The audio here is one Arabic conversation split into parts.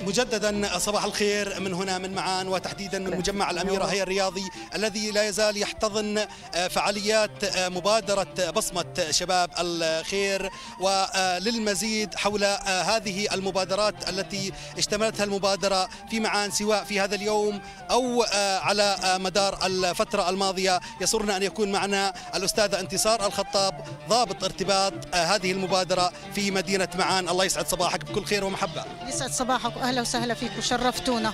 مجددا صباح الخير من هنا من معان وتحديدا من مجمع الأميرة هي الرياضي الذي لا يزال يحتضن فعاليات مبادرة بصمة شباب الخير. وللمزيد حول هذه المبادرات التي اشتملتها المبادرة في معان سواء في هذا اليوم أو على مدار الفترة الماضية يسرنا أن يكون معنا الأستاذة انتصار الخطاب ضابط ارتباط هذه المبادرة في مدينة معان. الله يسعد صباحك بكل خير ومحبة. يسعد صباحك. واهلا وسهلا فيك وشرفتونا.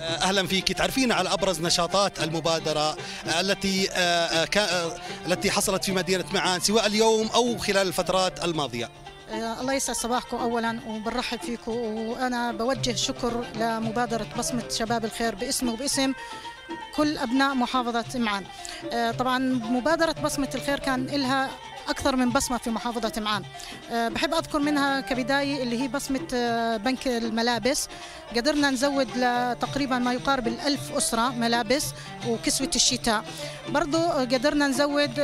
أهلا فيك. تعرفين على أبرز نشاطات المبادرة التي التي حصلت في مدينة معان سواء اليوم أو خلال الفترات الماضية. الله يسعد صباحكم اولا وبرحب فيكم وأنا بوجه شكر لمبادرة بصمة شباب الخير باسمه وباسم كل أبناء محافظة معان. طبعا مبادرة بصمة الخير كان لها أكثر من بصمة في محافظة معان. بحب أذكر منها كبداية اللي هي بصمة بنك الملابس. قدرنا نزود تقريبا ما يقارب الألف أسرة ملابس وكسوة الشتاء. برضو قدرنا نزود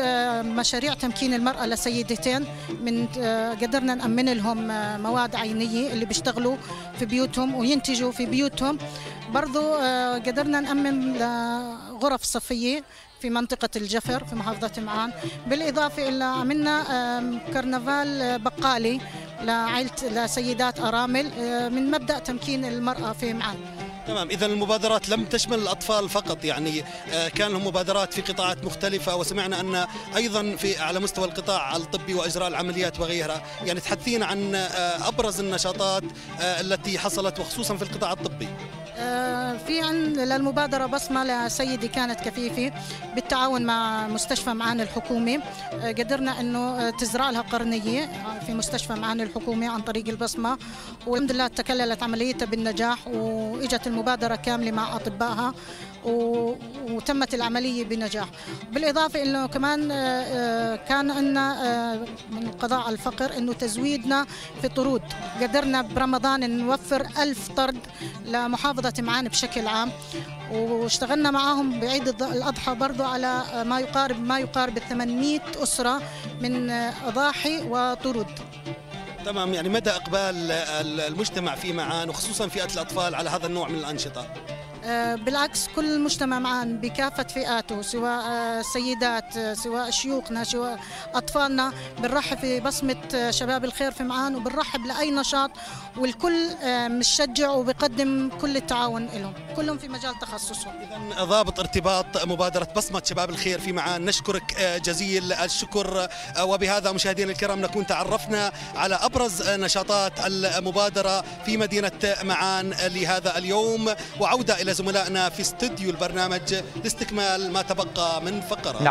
مشاريع تمكين المرأة لسيدتين. من قدرنا نأمن لهم مواد عينية اللي بيشتغلوا في بيوتهم وينتجوا في بيوتهم. برضو قدرنا نأمن غرف صفية في منطقة الجفر في محافظة معان. بالإضافة إلى عملنا كرنفال بقالي لعائلة لسيدات أرامل من مبدأ تمكين المرأة في معان. تمام. اذا المبادرات لم تشمل الأطفال فقط يعني كان لهم مبادرات في قطاعات مختلفة وسمعنا أن أيضا في على مستوى القطاع الطبي وإجراء العمليات وغيرها. يعني تحدثينا عن أبرز النشاطات التي حصلت وخصوصا في القطاع الطبي. في عن للمبادرة بصمة لسيدي كانت كفيفة بالتعاون مع مستشفى معان الحكومي. قدرنا أنه تزرع لها قرنية في مستشفى معان الحكومي عن طريق البصمة. والحمد لله تكللت عمليتها بالنجاح وإجت المبادرة كاملة مع أطبائها وتمت العملية بنجاح. بالإضافة أنه كمان كان عندنا من قضاء على الفقر أنه تزويدنا في طرود. قدرنا برمضان نوفر ألف طرد لمحافظة معان بشكل عام واشتغلنا معاهم بعيد الأضحى برضو على ما يقارب ما يقارب 800 أسرة من أضاحي وطرود. تمام يعني مدى إقبال المجتمع في معان وخصوصا فئة الأطفال على هذا النوع من الأنشطة؟ بالعكس كل المجتمع معا بكافة فئاته سواء سيدات سواء شيوخنا سواء أطفالنا بنرحب في بصمة شباب الخير في معان وبنرحب لأي نشاط والكل مشجع وبقدم كل التعاون لهم كلهم في مجال تخصصهم. إذا ضابط ارتباط مبادرة بصمة شباب الخير في معان نشكرك جزيل الشكر وبهذا مشاهدينا الكرام نكون تعرفنا على أبرز نشاطات المبادرة في مدينة معان لهذا اليوم. وعودة إلى زملائنا في استوديو البرنامج لاستكمال ما تبقى من فقرات